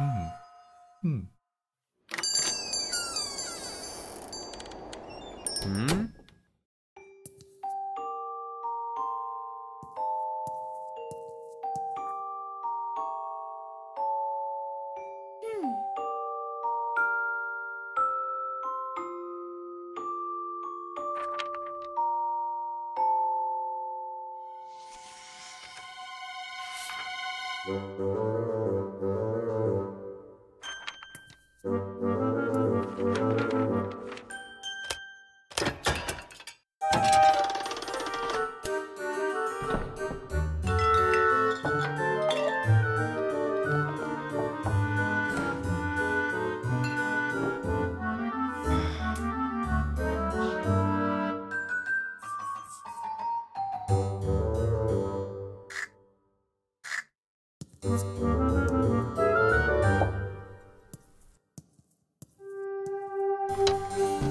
嗯嗯嗯。Música Thank you.